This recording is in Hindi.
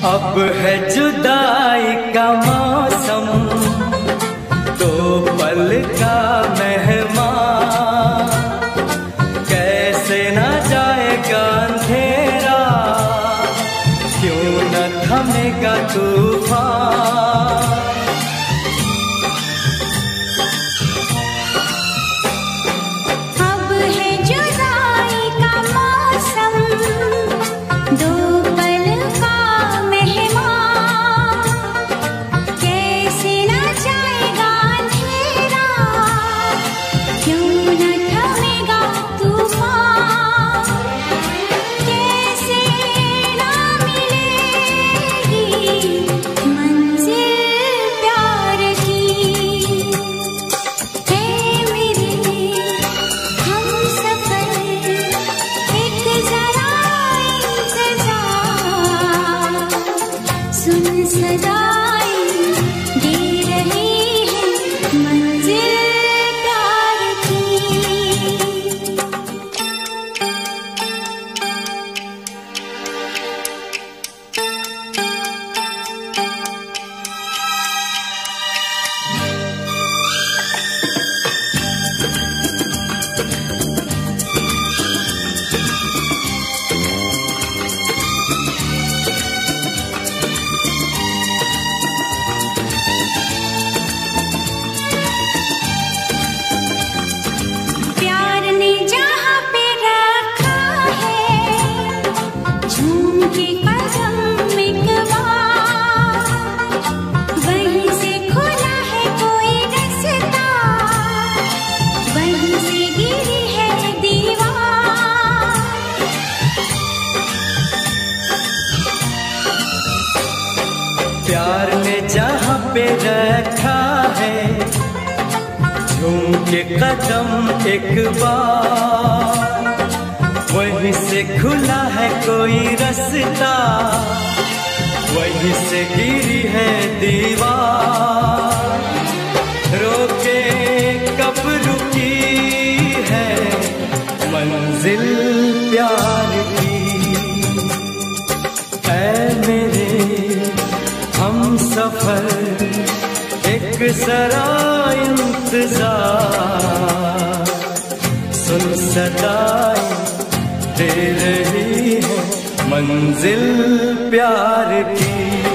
अब है जुदाई का मौसम, दो पल का मेहमान। कैसे न जाएगा अंधेरा, क्यों न थमेगा तूफ़ान? सुन प्यार ने जहाँ पे रखा है, झूम के कदम एक बार। वहीं से खुला है कोई रास्ता, वहीं से गिरी है दीवार। रोके कब रुकी है, मंजिल प्यार जरा इंतज़ार। सुन सदाई दे रही है मंजिल प्यार की।